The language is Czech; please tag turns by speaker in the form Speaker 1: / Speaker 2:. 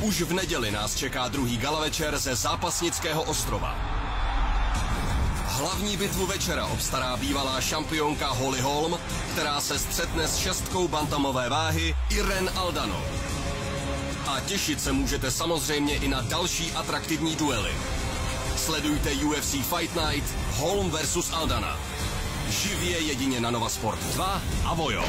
Speaker 1: Už v neděli nás čeká druhý gala večer ze zápasnického ostrova. Hlavní bitvu večera obstará bývalá šampionka Holly Holm, která se střetne s šestkou bantamové váhy Irene Aldano. A těšit se můžete samozřejmě i na další atraktivní duely. Sledujte UFC Fight Night Holm vs. Aldana. Živě jedině na Nova Sport 2 a Vojo.